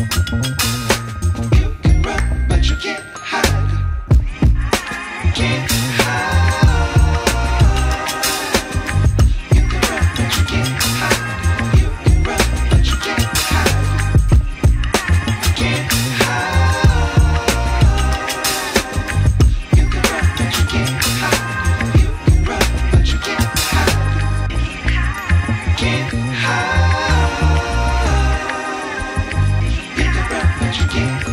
You can run, but you can't hide. Can't Yeah.